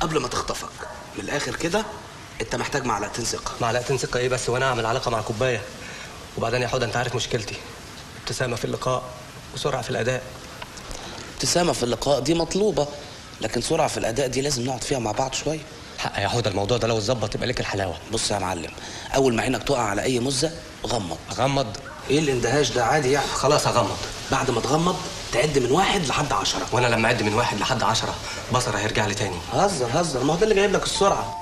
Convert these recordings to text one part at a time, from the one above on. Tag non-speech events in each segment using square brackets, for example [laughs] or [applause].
قبل ما تخطفك. من الآخر كده أنت محتاج معلقتين ثقة. معلقتين ثقة إيه بس؟ وأنا أعمل علاقه مع كوباية. وبعدين يا حوده أنت عارف مشكلتي. ابتسامة في اللقاء وسرعة في الأداء. ابتسامة في اللقاء دي مطلوبة لكن سرعة في الأداء دي لازم نقعد فيها مع بعض شوية. حق يا حوده الموضوع ده لو اتظبط يبقى لك الحلاوة. بص يا معلم أول ما عينك تقع على أي مزة غمض. أغمض. إيه الإندهاش ده؟ عادي يعني. خلاص هغمض بعد ما تغمض تعد من واحد لحد عشرة. وأنا لما أعد من واحد لحد عشرة بصر هيرجع لي تاني. هزر هزر. ما هو ده اللي جايب لك السرعة.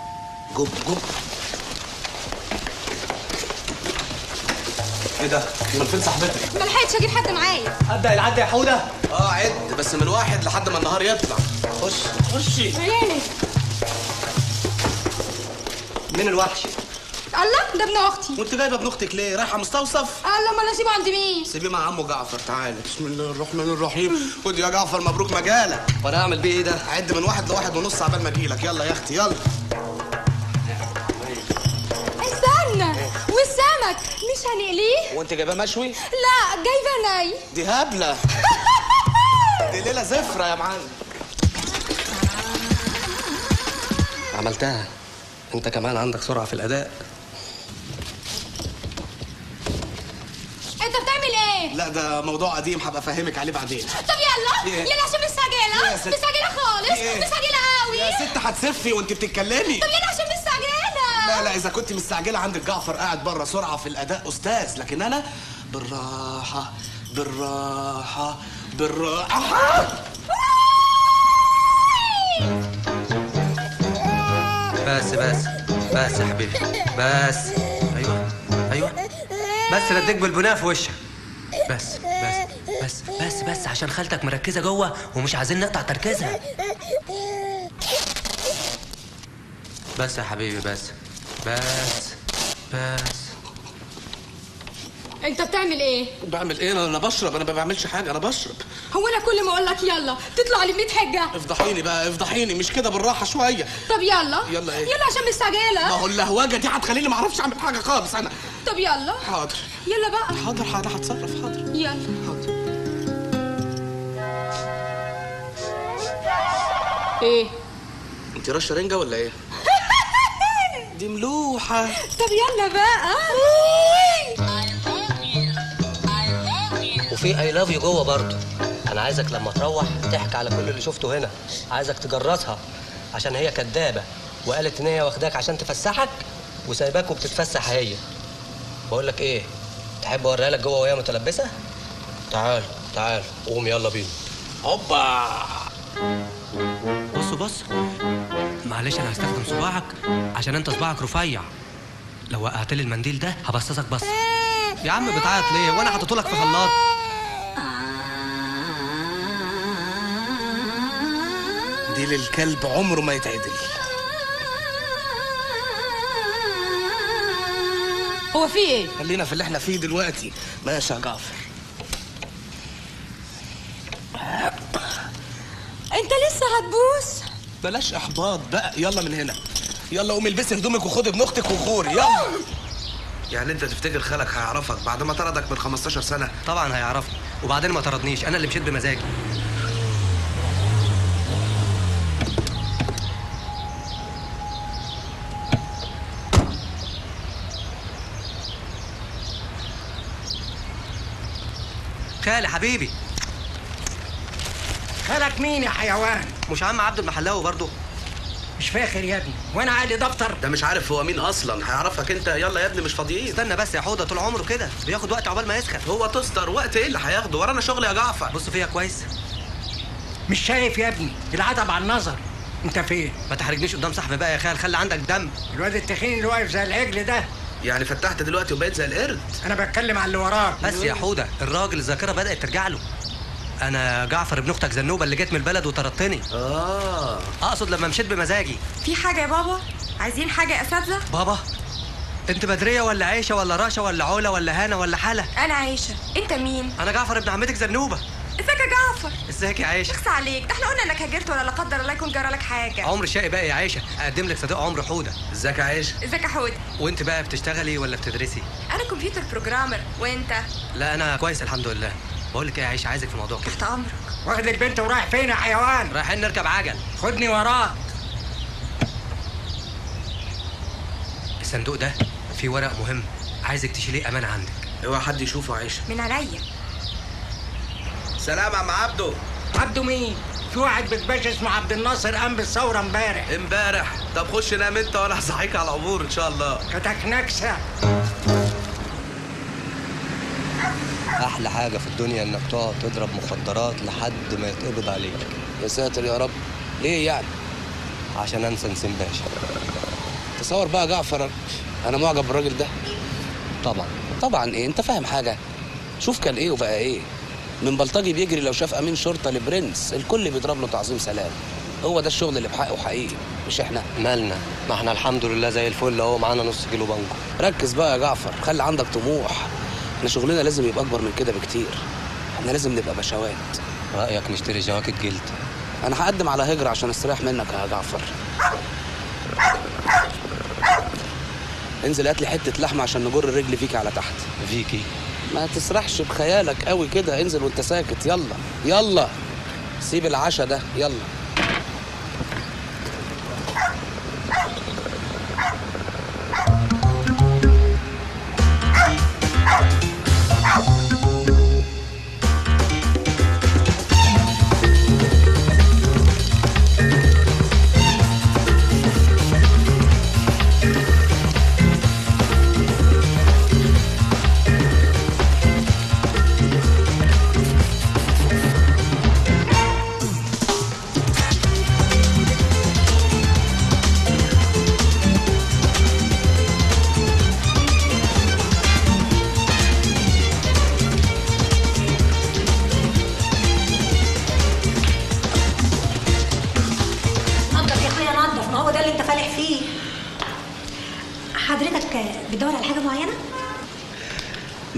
جب جب. إيه ده؟ امال فين صاحبتك؟ ما لحقتش أجيب حد معايا. أبدأ العد يا حودة. آه عد. بس من واحد لحد ما النهار يطلع. خش. خشي. عيالي مين الوحش؟ الله ده ابن أختي. وانت جايبة ابن أختك ليه؟ رايحة مستوصف؟ الله ما أنا اسيبه عند مين؟ سيبيه مع عمه جعفر تعالى. بسم الله الرحمن الرحيم. خد يا جعفر مبروك مجالك. وأنا اعمل بيه إيه ده؟ عد من واحد لواحد ونص عبال ما أجيلك. يلا يا أختي يلا. استنى. والسمك مش هنقليه؟ وانت جايباه مشوي؟ لا جايبه ني دي هبلة. [laughs] دي ليلة زفرة يا معلم. عملتها. انت كمان عندك سرعة في الأداء. انت بتعمل إيه؟ لا ده موضوع قديم هبقى أفهمك عليه بعدين. طب يلا إيه؟ يلا عشان مستعجلة. يا ست. مستعجلة خالص. إيه؟ مستعجلة قوي. يا ست هتسفي وانت بتتكلمي. طب يلا عشان مستعجلة. لا لا إذا كنت مستعجلة عندك جعفر قاعد بره سرعة في الأداء أستاذ. لكن أنا بالراحة بالراحة بالراحة. بس بس بس يا حبيبي. بس. بس رديك بالبناء في وشك. بس بس بس بس بس عشان خالتك مركزة جوه ومش عايزين نقطع تركيزها. بس يا حبيبي بس بس بس. انت بتعمل إيه؟ بعمل إيه؟ أنا أنا بشرب أنا ما بعملش حاجة أنا بشرب. هو أنا كل ما أقول لك يلا تطلع لي 100 حجة؟ افضحيني بقى افضحيني مش كده بالراحة شوية. طب يلا. يلا إيه؟ يلا عشان ما مستعجله هو اللهوجه دي هتخليني ما أعرفش اعمل حاجة خالص أنا طب يلا. حاضر. يلا بقى. حاضر حاضر هتصرف حاضر. يلا. حاضر. إيه؟ انت رشة رنجة ولا إيه؟ [laughs] دي ملوحة. طب يلا بقى. وفي I love you جوه برضه. أنا عايزك لما تروح تحكي على كل اللي شفته هنا. عايزك تجرسها عشان هي كدابة وقالت إن هي واخداك عشان تفسحك وسايباك وبتتفسح هي. بقول لك إيه؟ تحب اوريها لك جوه وهي متلبسة؟ تعال تعال قوم يلا بينا. هوبا! بص بص معلش أنا هستخدم صباعك عشان أنت صباعك رفيع. لو وقعت لي المنديل ده هبصصك بص يا عم بتعيط ليه؟ وأنا حاططهولك في خلاط. دي للكلب عمره ما يتعدل. هو في إيه؟ خلينا في اللي إحنا فيه دلوقتي. ماشي يا جعفر. أنت لسه هتبوس؟ بلاش إحباط بقى. يلا من هنا. يلا قومي البسي هدومك وخدي ابن أختك وخوري يلا. يعني أنت تفتكر خالك هيعرفك بعد ما طردك من 15 سنة؟ طبعا هيعرفني. وبعدين ما طردنيش. أنا اللي مشيت بمزاجي. خالي حبيبي. خالك مين يا حيوان؟ مش عم عبد المحلاوي برضه؟ مش فاخر يا ابني. وأنا عادي دفتر. ده مش عارف هو مين أصلا. هيعرفك أنت. يلا يا ابني مش فاضيين. استنى بس يا حوضة طول عمره كده. بياخد وقت عقبال ما يسخن. هو تستر. وقت إيه اللي هياخده؟ ورانا شغل يا جعفر. بص فيها كويس. مش شايف يا ابني. العتب على النظر. انت فين؟ ما تحرجنيش قدام صاحبي بقى يا خال. خلي عندك دم. الواد التخين اللي واقف زي العجل ده. يعني فتحت دلوقتي وبقيت زي القرد. أنا بتكلم على اللي وراك. بس يا حوده الراجل الذاكرة بدأت ترجع له. أنا جعفر ابن أختك زنوبة اللي جيت من البلد وطردتني. آه. أقصد لما مشيت بمزاجي. في حاجة يا بابا؟ عايزين حاجة يا أساتذة؟ بابا أنت بدرية ولا عيشة ولا رشا ولا علا ولا هنا ولا حلا أنا عايشة، أنت مين؟ أنا جعفر ابن عمتك زنوبة. ازيك يا جعفر؟ ازيك يا عايشة؟ اخس عليك. ده إحنا قلنا انك هاجرت ولا لا قدر الله يكون جرى لك حاجة. عمر شقي بقى يا عايشة. اقدم لك صديق عمر حودة. ازيك يا عايشة؟ ازيك يا حودة؟ وانت بقى بتشتغلي ولا بتدرسي؟ أنا كمبيوتر بروجرامر. وانت؟ لا أنا كويس الحمد لله. بقول لك إيه يا عايشة عايزك في موضوع كده. تحت أمرك. واخد البنت ورايح فين يا حيوان؟ رايحين نركب عجل. خدني وراك. الصندوق ده فيه ورق مهم. عايزك تشيليه أمان عندك. اوعى حد يشوفه عايشة. من عليا. سلام يا عم عبده عبده مين؟ في واحد بتباشا اسمه عبد الناصر قام بالثورة امبارح. امبارح؟ طب خش نام انت وأنا هصحيك على العبور ان شاء الله. كتك نكسة. أحلى حاجة في الدنيا إنك تقعد تضرب مخدرات لحد ما يتقبض عليك. يا ساتر يا رب. ليه يعني؟ عشان أنسى نسيم باشا. تصور بقى جعفر أنا معجب بالراجل ده. طبعا. طبعا إيه؟ أنت فاهم حاجة. شوف كان إيه وبقى إيه. من بلطجي بيجري لو شاف أمين شرطة لبرنس الكل بيضرب له تعظيم سلام. هو ده الشغل اللي بحقه حقيقي مش إحنا. مالنا؟ ما إحنا الحمد لله زي الفل أهو معانا نص كيلو بانجو ركز بقى يا جعفر خلي عندك طموح. إحنا شغلنا لازم يبقى أكبر من كده بكتير. إحنا لازم نبقى بشوات رأيك نشتري جواكت جلد أنا هقدم على هجرة عشان استريح منك يا جعفر. انزل هات لي حتة لحمة عشان نجر الرجل فيك على تحت. فيكي. ما تسرحش بخيالك قوي كده انزل وانت ساكت. يلا يلا. سيب العشا ده يلا.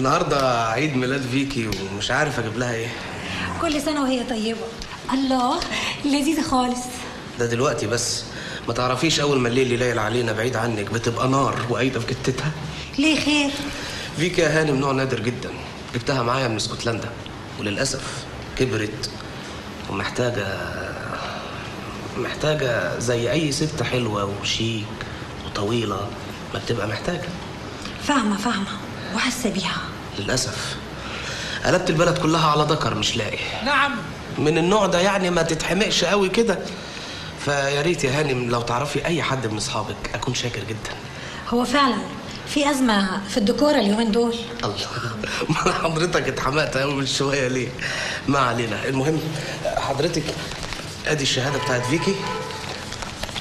النهارده عيد ميلاد فيكي ومش عارف أجيب لها إيه. كل سنة وهي طيبة. الله لذيذة خالص. ده دلوقتي بس. ما تعرفيش أول ما الليل يليل علينا بعيد عنك بتبقى نار وقايده في جتتها؟ ليه خير؟ فيكي يا هانم نوع نادر جدا. جبتها معايا من اسكتلندا. وللأسف كبرت ومحتاجة محتاجة زي أي ست حلوة وشيك وطويلة ما بتبقى محتاجة. فاهمة فاهمة. وحاسة بيها. للأسف. قلبت البلد كلها على ذكر مش لاقي. نعم. من النوع ده يعني ما تتحمقش قوي كده. فيا ريت يا هانم لو تعرفي أي حد من أصحابك أكون شاكر جدا. هو فعلا في أزمة في الديكور اليومين دول. الله. [laughs] ما حضرتك اتحمقت قوي من شوية ليه؟ ما علينا. المهم حضرتك أدي الشهادة بتاعت فيكي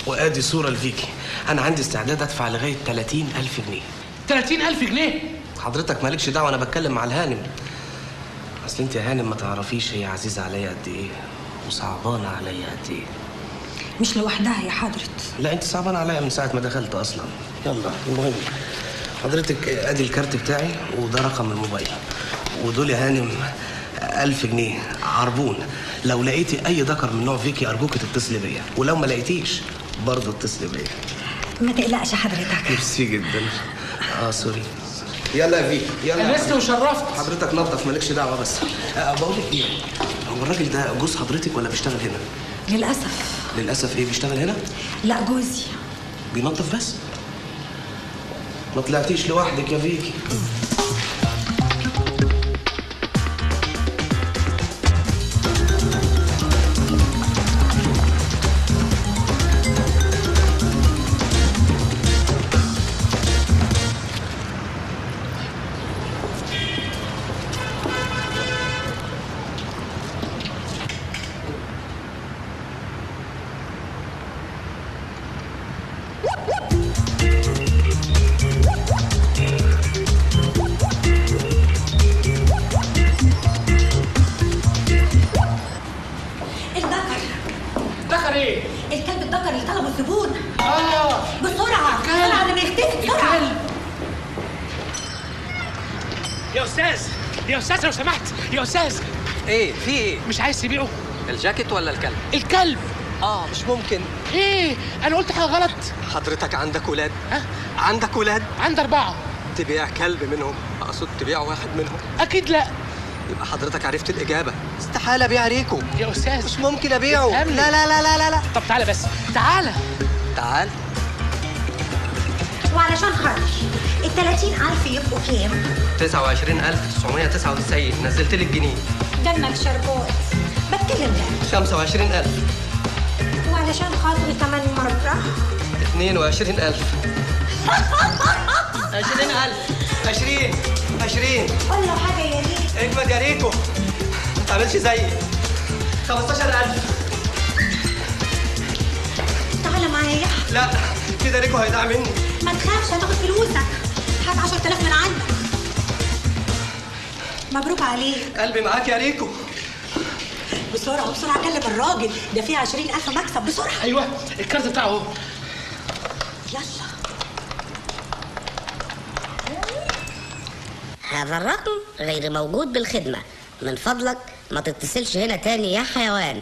وأدي صورة لفيكي. أنا عندي استعداد أدفع لغاية 30 ألف جنيه. 30000 جنيه؟ حضرتك مالكش دعوة أنا بتكلم مع الهانم. أصل أنت يا هانم ما تعرفيش هي عزيزة عليا قد إيه وصعبانة عليا قد إيه. مش لوحدها يا حضرة. لا أنت صعبان عليا من ساعة ما دخلت أصلا. يلا المهم. حضرتك أدي الكارت بتاعي وده رقم الموبايل. ودول يا هانم ألف جنيه. عربون. لو لقيتي أي ذكر من نوع فيكي أرجوك تتصلي بيا. ولو ما لقيتيش برضه اتصلي بيا. ما تقلقش حضرتك. ميرسي جدا. آه sorry. يلا يا فيكي يلا. آنست وشرفت. حضرتك نظف مالكش دعوة بس. آه بقول لك إيه هو الراجل ده جوز حضرتك ولا بيشتغل هنا؟ للأسف. للأسف إيه بيشتغل هنا؟ لا جوزي. بينظف بس؟ ما طلعتيش لوحدك يا فيكي. يا أستاذ يا أستاذ لو سمحت يا أستاذ. إيه في إيه؟ مش عايز تبيعه. الجاكيت ولا الكلب؟ الكلب. آه مش ممكن. إيه أنا قلت حاجة غلط. حضرتك عندك ولاد؟ ها؟ عندك ولاد؟ عندي أربعة. تبيع كلب منهم؟ أقصد تبيع واحد منهم. أكيد لا. يبقى حضرتك عرفت الإجابة. استحالة أبيع ريكو يا أستاذ. مش ممكن أبيعه. لا لا لا لا لا. طب تعالى بس. تعالى. تعال. وعلشان خاطري ال 30000 يبقوا كام؟ 29999 نزلت لك جنيه دمك شربات بتكلم ده 25000 وعلشان خاطري كمان مرة؟ 22000 20000 20 20 قول له حاجة يا ريت. اجمد يا ريكو ما تعملش زيي. 15000 تعالى معايا. لا كده ريكو هيضيع مني. ما تخافش هتاخد فلوسك. هات 10000 من عندك مبروك عليك. قلبي معاك يا ريكو. بسرعة بسرعة كلم الراجل. ده فيه 20000 مكسب بسرعة. أيوه الكارت بتاعه أهو. يلا. هذا الرقم غير موجود بالخدمة. من فضلك ما تتصلش هنا تاني يا حيوان.